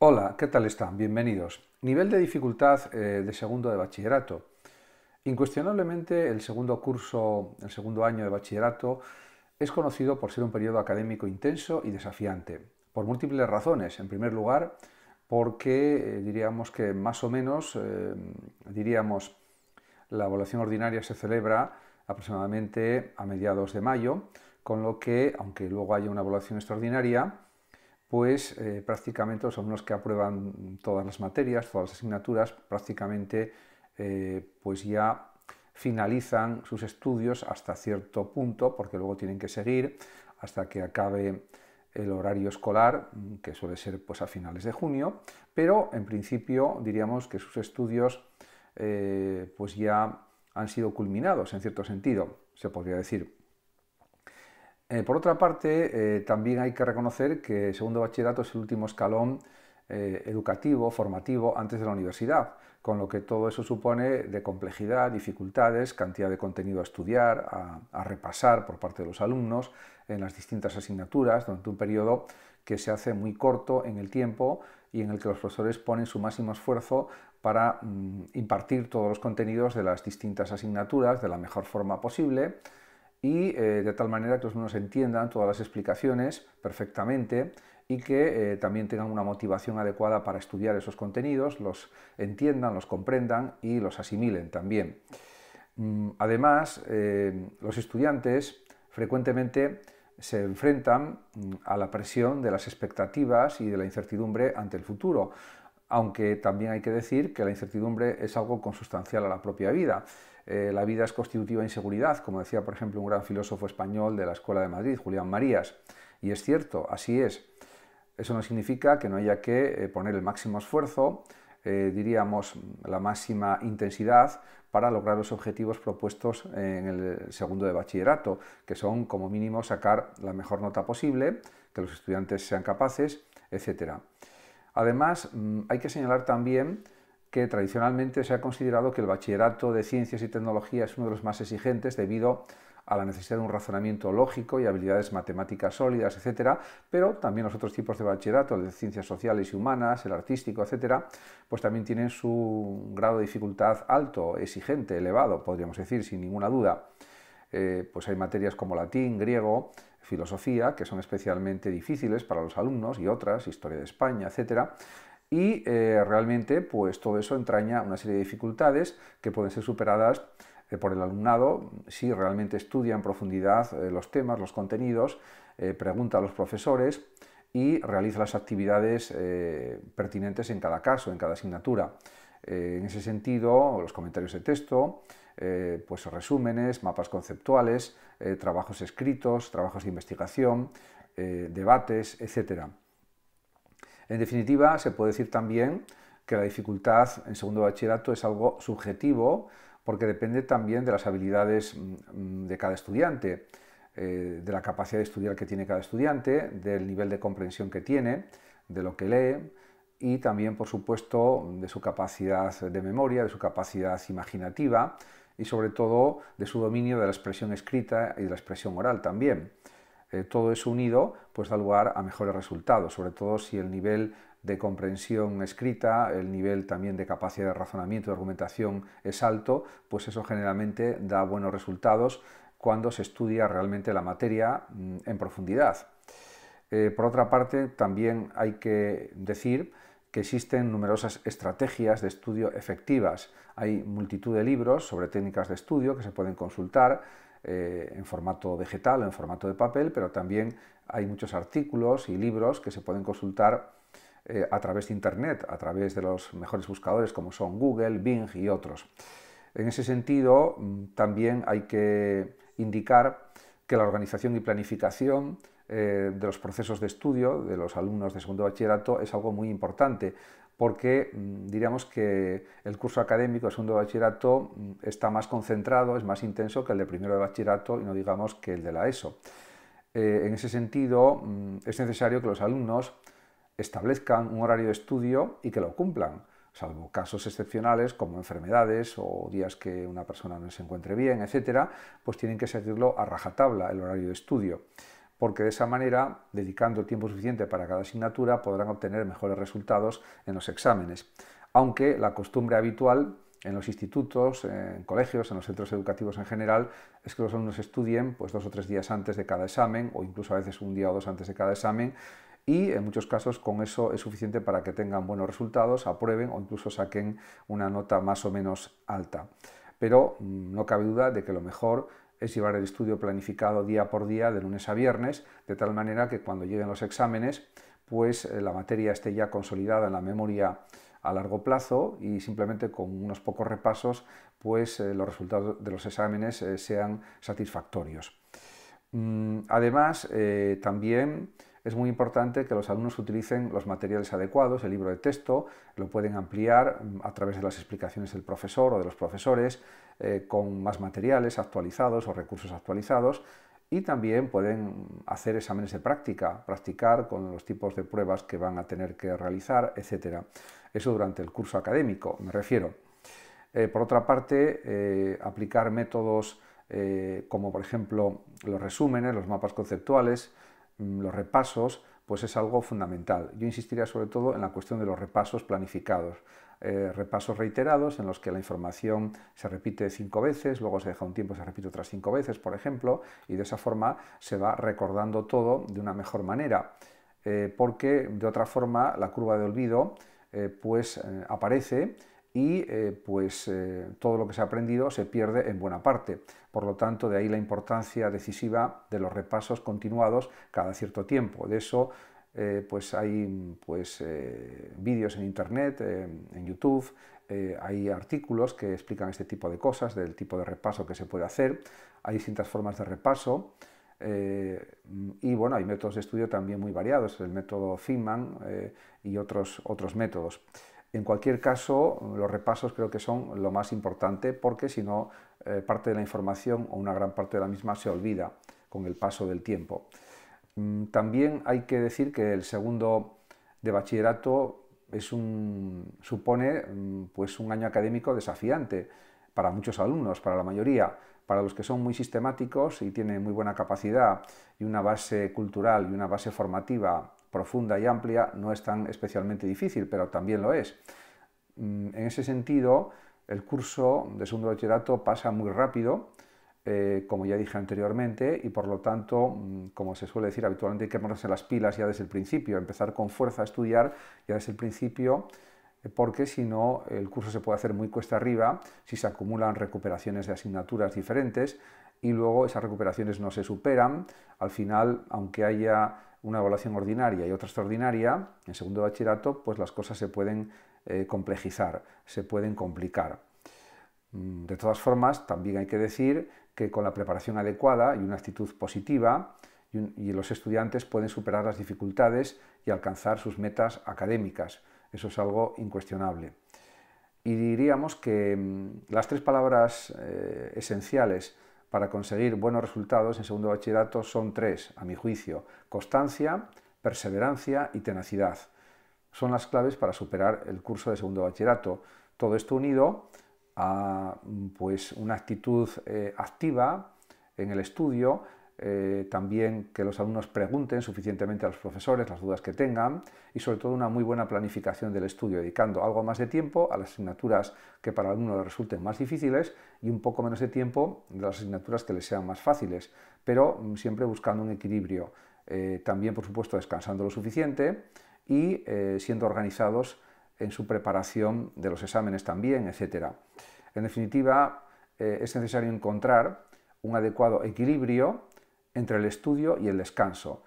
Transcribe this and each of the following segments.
Hola, ¿qué tal están? Bienvenidos. Nivel de dificultad eh, de segundo de bachillerato. Incuestionablemente el segundo curso, el segundo año de bachillerato es conocido por ser un periodo académico intenso y desafiante, por múltiples razones. En primer lugar, porque eh, diríamos que más o menos, eh, diríamos, la evaluación ordinaria se celebra aproximadamente a mediados de mayo, con lo que, aunque luego haya una evaluación extraordinaria, pues eh, prácticamente los alumnos que aprueban todas las materias, todas las asignaturas, prácticamente eh, pues ya finalizan sus estudios hasta cierto punto, porque luego tienen que seguir hasta que acabe el horario escolar, que suele ser pues, a finales de junio, pero en principio diríamos que sus estudios eh, pues ya han sido culminados en cierto sentido, se podría decir. Eh, por otra parte, eh, también hay que reconocer que segundo bachillerato es el último escalón eh, educativo, formativo, antes de la universidad, con lo que todo eso supone de complejidad, dificultades, cantidad de contenido a estudiar, a, repasar por parte de los alumnos en las distintas asignaturas durante un periodo que se hace muy corto en el tiempo y en el que los profesores ponen su máximo esfuerzo para mm, impartir todos los contenidos de las distintas asignaturas de la mejor forma posible y eh, de tal manera que los alumnos entiendan todas las explicaciones perfectamente y que eh, también tengan una motivación adecuada para estudiar esos contenidos, los entiendan, los comprendan y los asimilen también. Mm, además, eh, los estudiantes frecuentemente se enfrentan mm, a la presión de las expectativas y de la incertidumbre ante el futuro, aunque también hay que decir que la incertidumbre es algo consustancial a la propia vida. Eh, la vida es constitutiva de inseguridad, como decía, por ejemplo, un gran filósofo español de la Escuela de Madrid, Julián Marías. Y es cierto, así es. Eso no significa que no haya que eh, poner el máximo esfuerzo, eh, diríamos la máxima intensidad para lograr los objetivos propuestos en el segundo de bachillerato, que son como mínimo sacar la mejor nota posible, que los estudiantes sean capaces, etc. Además, mm, hay que señalar también que tradicionalmente se ha considerado que el bachillerato de ciencias y tecnología es uno de los más exigentes debido a la necesidad de un razonamiento lógico y habilidades matemáticas sólidas, etcétera, pero también los otros tipos de bachillerato, el de ciencias sociales y humanas, el artístico, etcétera, pues también tienen su grado de dificultad alto, exigente, elevado, podríamos decir, sin ninguna duda. Eh, pues hay materias como latín, griego, filosofía, que son especialmente difíciles para los alumnos, y otras, historia de España, etcétera, y eh, realmente pues todo eso entraña una serie de dificultades que pueden ser superadas eh, por el alumnado si realmente estudia en profundidad eh, los temas, los contenidos, pregunta a los profesores y realiza las actividades pertinentes en cada caso, en cada asignatura. en ese sentido, los comentarios de texto, pues resúmenes, mapas conceptuales, trabajos escritos, trabajos de investigación, debates, etcétera. En definitiva, se puede decir también que la dificultad en segundo bachillerato es algo subjetivo porque depende también de las habilidades mm, de cada estudiante, eh, de la capacidad de estudiar que tiene cada estudiante, del nivel de comprensión que tiene, de lo que lee y también, por supuesto, de su capacidad de memoria, de su capacidad imaginativa y sobre todo de su dominio de la expresión escrita y de la expresión oral también. Eh, todo eso unido pues da lugar a mejores resultados, sobre todo si el nivel de comprensión escrita, el nivel también de capacidad de razonamiento, de argumentación es alto, pues eso generalmente da buenos resultados cuando se estudia realmente la materia mm, en profundidad. Eh, por otra parte, también hay que decir que existen numerosas estrategias de estudio efectivas. Hay multitud de libros sobre técnicas de estudio que se pueden consultar, eh, en formato vegetal o en formato de papel, pero también hay muchos artículos y libros que se pueden consultar eh, a través de Internet, a través de los mejores buscadores como son Google, Bing y otros. En ese sentido, mm, también hay que indicar que la organización y planificación eh, de los procesos de estudio de los alumnos de segundo bachillerato es algo muy importante porque mm, diríamos que el curso académico de segundo bachillerato mm, está más concentrado, es más intenso que el de primero de bachillerato y no digamos que el de la ESO. Eh, en ese sentido, mm, es necesario que los alumnos establezcan un horario de estudio y que lo cumplan, salvo casos excepcionales como enfermedades o días que una persona no se encuentre bien, etcétera, pues tienen que seguirlo a rajatabla el horario de estudio porque de esa manera, dedicando tiempo suficiente para cada asignatura, podrán obtener mejores resultados en los exámenes. Aunque la costumbre habitual en los institutos, en colegios, en los centros educativos en general, es que los alumnos estudien pues, dos o tres días antes de cada examen o incluso a veces un día o dos antes de cada examen y en muchos casos con eso es suficiente para que tengan buenos resultados, aprueben o incluso saquen una nota más o menos alta. Pero mm, no cabe duda de que lo mejor es llevar el estudio planificado día por día, de lunes a viernes, de tal manera que cuando lleguen los exámenes, pues eh, la materia esté ya consolidada en la memoria a largo plazo y simplemente con unos pocos repasos, pues eh, los resultados de los exámenes eh, sean satisfactorios. Mm, además, también es muy importante que los alumnos utilicen los materiales adecuados, el libro de texto, lo pueden ampliar mm, a través de las explicaciones del profesor o de los profesores, eh, con más materiales actualizados o recursos actualizados y también pueden hacer exámenes de práctica, practicar con los tipos de pruebas que van a tener que realizar, etc. Eso durante el curso académico, me refiero. Eh, por otra parte, eh, aplicar métodos como por ejemplo los resúmenes, los mapas conceptuales, los repasos, pues es algo fundamental. Yo insistiría sobre todo en la cuestión de los repasos planificados. Eh, repasos reiterados en los que la información se repite cinco veces, luego se deja un tiempo, se repite otras cinco veces, por ejemplo, y de esa forma se va recordando todo de una mejor manera, eh, porque de otra forma la curva de olvido eh, pues aparece y pues todo lo que se ha aprendido se pierde en buena parte. Por lo tanto, de ahí la importancia decisiva de los repasos continuados cada cierto tiempo. De eso eh, pues hay pues, eh, vídeos en internet, eh, en YouTube, hay artículos que explican este tipo de cosas, del tipo de repaso que se puede hacer, hay distintas formas de repaso y bueno, hay métodos de estudio también muy variados, el método Feynman y otros, otros métodos. En cualquier caso, los repasos creo que son lo más importante porque si no, parte de la información o una gran parte de la misma se olvida con el paso del tiempo. Mm, también hay que decir que el segundo de bachillerato es un, supone mm, pues un año académico desafiante para muchos alumnos, para la mayoría. Para los que son muy sistemáticos y tienen muy buena capacidad y una base cultural y una base formativa profunda y amplia, no es tan especialmente difícil, pero también lo es. Mm, en ese sentido, el curso de segundo bachillerato pasa muy rápido eh, como ya dije anteriormente, y por lo tanto, mm, como se suele decir habitualmente, hay que ponerse las pilas ya desde el principio, empezar con fuerza a estudiar ya desde el principio, eh, porque si no, el curso se puede hacer muy cuesta arriba si se acumulan recuperaciones de asignaturas diferentes y luego esas recuperaciones no se superan. Al final, aunque haya una evaluación ordinaria y otra extraordinaria, en segundo bachillerato, pues las cosas se pueden eh, complejizar, se pueden complicar. Mm, de todas formas, también hay que decir que con la preparación adecuada y una actitud positiva, y, los estudiantes pueden superar las dificultades y alcanzar sus metas académicas. Eso es algo incuestionable. Y diríamos que mm, las tres palabras eh, esenciales para conseguir buenos resultados en segundo bachillerato son tres, a mi juicio, constancia, perseverancia y tenacidad. Son las claves para superar el curso de segundo bachillerato. Todo esto unido a pues, una actitud eh, activa en el estudio, eh, también que los alumnos pregunten suficientemente a los profesores las dudas que tengan y sobre todo una muy buena planificación del estudio, dedicando algo más de tiempo a las asignaturas que para el alumno resulten más difíciles y un poco menos de tiempo de las asignaturas que les sean más fáciles, pero mm, siempre buscando un equilibrio, eh, también por supuesto descansando lo suficiente y siendo organizados en su preparación de los exámenes también, etc. En definitiva, eh, es necesario encontrar un adecuado equilibrio entre el estudio y el descanso,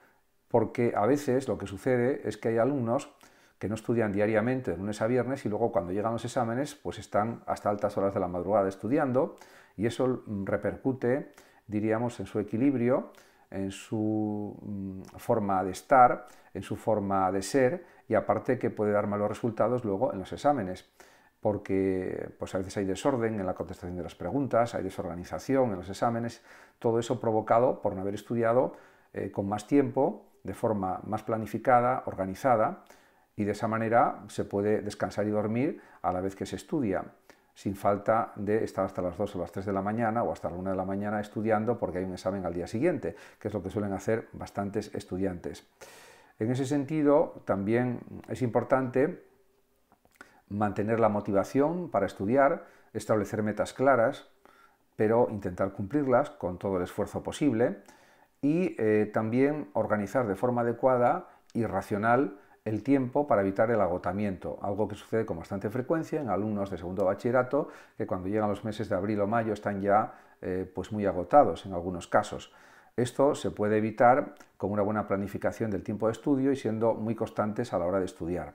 porque a veces lo que sucede es que hay alumnos que no estudian diariamente de lunes a viernes y luego cuando llegan los exámenes pues están hasta altas horas de la madrugada estudiando y eso repercute, diríamos, en su equilibrio, en su mm, forma de estar, en su forma de ser y aparte que puede dar malos resultados luego en los exámenes porque pues a veces hay desorden en la contestación de las preguntas, hay desorganización en los exámenes, todo eso provocado por no haber estudiado eh, con más tiempo, de forma más planificada, organizada, y de esa manera se puede descansar y dormir a la vez que se estudia. sin falta de estar hasta las 2 o las 3 de la mañana o hasta la 1 de la mañana estudiando porque hay un examen al día siguiente, que es lo que suelen hacer bastantes estudiantes. En ese sentido, también es importante mantener la motivación para estudiar, establecer metas claras, pero intentar cumplirlas con todo el esfuerzo posible y eh, también organizar de forma adecuada y racional el tiempo para evitar el agotamiento, algo que sucede con bastante frecuencia en alumnos de segundo bachillerato que cuando llegan los meses de abril o mayo están ya eh, pues muy agotados en algunos casos. Esto se puede evitar con una buena planificación del tiempo de estudio y siendo muy constantes a la hora de estudiar.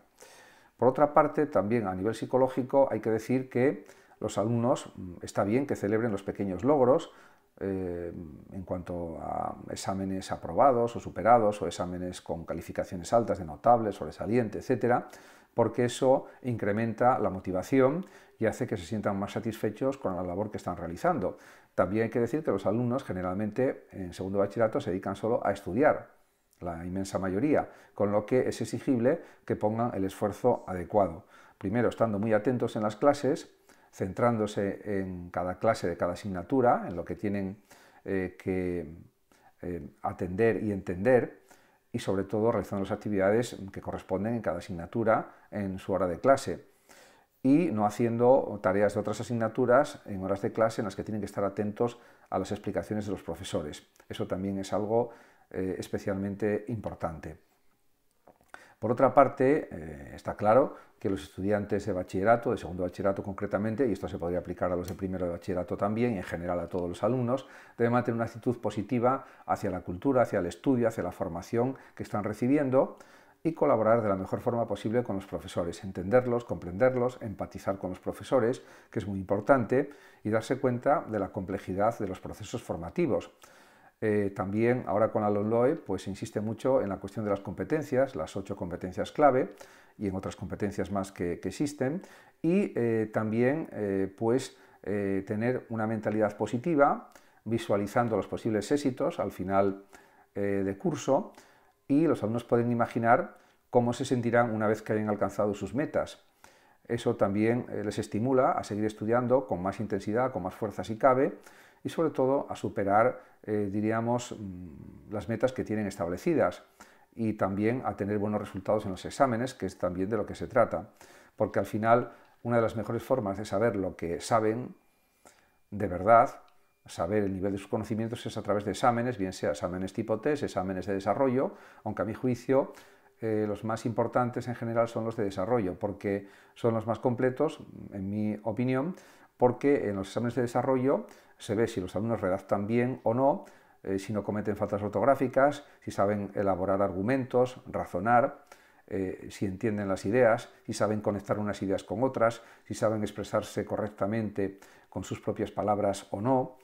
Por otra parte, también a nivel psicológico hay que decir que los alumnos mm, está bien que celebren los pequeños logros, eh, en cuanto a exámenes aprobados o superados o exámenes con calificaciones altas de notable, sobresaliente, etcétera, porque eso incrementa la motivación y hace que se sientan más satisfechos con la labor que están realizando. También hay que decir que los alumnos generalmente en segundo bachillerato se dedican solo a estudiar, la inmensa mayoría, con lo que es exigible que pongan el esfuerzo adecuado. Primero, estando muy atentos en las clases, centrándose en cada clase de cada asignatura, en lo que tienen eh, que eh, atender y entender, y sobre todo realizando las actividades que corresponden en cada asignatura en su hora de clase y no haciendo tareas de otras asignaturas en horas de clase en las que tienen que estar atentos a las explicaciones de los profesores. Eso también es algo eh, especialmente importante. Por otra parte, eh, está claro que los estudiantes de bachillerato, de segundo bachillerato concretamente, y esto se podría aplicar a los de primero de bachillerato también y en general a todos los alumnos, deben mantener una actitud positiva hacia la cultura, hacia el estudio, hacia la formación que están recibiendo y colaborar de la mejor forma posible con los profesores, entenderlos, comprenderlos, empatizar con los profesores, que es muy importante, y darse cuenta de la complejidad de los procesos formativos. Eh, también ahora con la LOE pues insiste mucho en la cuestión de las competencias, las ocho competencias clave y en otras competencias más que, existen y eh, también eh, pues tener una mentalidad positiva visualizando los posibles éxitos al final de curso y los alumnos pueden imaginar cómo se sentirán una vez que hayan alcanzado sus metas. Eso también les estimula a seguir estudiando con más intensidad, con más fuerza si cabe y sobre todo a superar, eh, diríamos, mm, las metas que tienen establecidas y también a tener buenos resultados en los exámenes, que es también de lo que se trata. Porque al final una de las mejores formas de saber lo que saben de verdad, saber el nivel de sus conocimientos es a través de exámenes, bien sea exámenes tipo test, exámenes de desarrollo, aunque a mi juicio eh, los más importantes en general son los de desarrollo, porque son los más completos, en mi opinión, porque en los exámenes de desarrollo se ve si los alumnos redactan bien o no, eh, si no cometen faltas ortográficas, si saben elaborar argumentos, razonar, eh, si entienden las ideas, si saben conectar unas ideas con otras, si saben expresarse correctamente con sus propias palabras o no,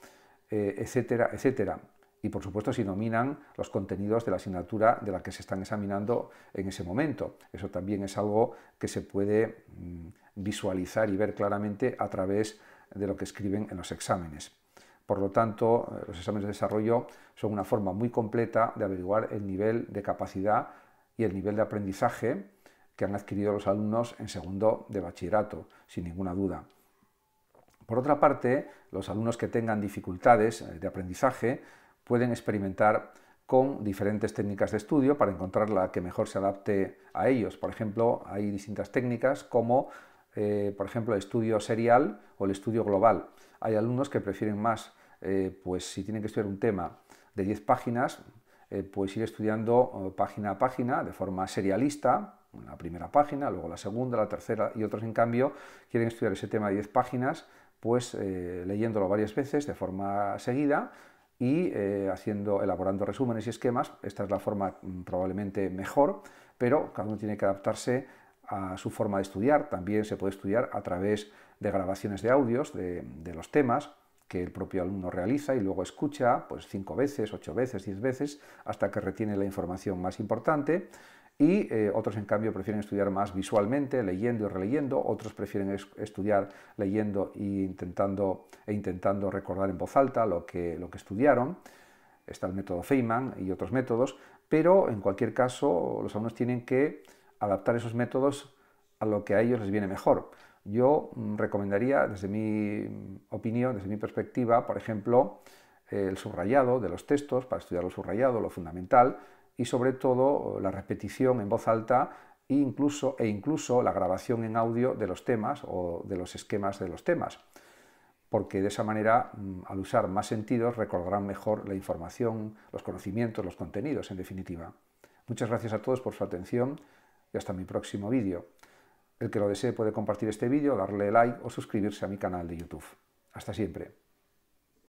eh, etcétera, etcétera. Y por supuesto si dominan los contenidos de la asignatura de la que se están examinando en ese momento. Eso también es algo que se puede mm, visualizar y ver claramente a través de lo que escriben en los exámenes. Por lo tanto, eh, los exámenes de desarrollo son una forma muy completa de averiguar el nivel de capacidad y el nivel de aprendizaje que han adquirido los alumnos en segundo de bachillerato, sin ninguna duda. Por otra parte, los alumnos que tengan dificultades eh, de aprendizaje pueden experimentar con diferentes técnicas de estudio para encontrar la que mejor se adapte a ellos. Por ejemplo, hay distintas técnicas como, eh, por ejemplo, el estudio serial o el estudio global. Hay alumnos que prefieren más, eh, pues si tienen que estudiar un tema de 10 páginas, eh, pues ir estudiando eh, página a página de forma serialista, la primera página, luego la segunda, la tercera, y otros en cambio quieren estudiar ese tema de 10 páginas, pues leyéndolo varias veces de forma seguida y haciendo, elaborando resúmenes y esquemas. Esta es la forma mm, probablemente mejor, pero cada uno tiene que adaptarse a su forma de estudiar. También se puede estudiar a través de grabaciones de audios de, los temas que el propio alumno realiza y luego escucha pues cinco veces, ocho veces, diez veces hasta que retiene la información más importante y eh, otros en cambio prefieren estudiar más visualmente, leyendo y releyendo, otros prefieren estudiar leyendo e intentando, e intentando recordar en voz alta lo que, lo que estudiaron. Está el método Feynman y otros métodos, pero en cualquier caso los alumnos tienen que adaptar esos métodos a lo que a ellos les viene mejor. Yo mm, recomendaría, desde mi opinión, desde mi perspectiva, por ejemplo, el subrayado de los textos, para estudiar lo subrayado, lo fundamental, y sobre todo la repetición en voz alta e incluso, e incluso la grabación en audio de los temas o de los esquemas de los temas, porque de esa manera, mm, al usar más sentidos, recordarán mejor la información, los conocimientos, los contenidos, en definitiva. Muchas gracias a todos por su atención y hasta mi próximo vídeo. El que lo desee puede compartir este vídeo, darle like o suscribirse a mi canal de YouTube. Hasta siempre.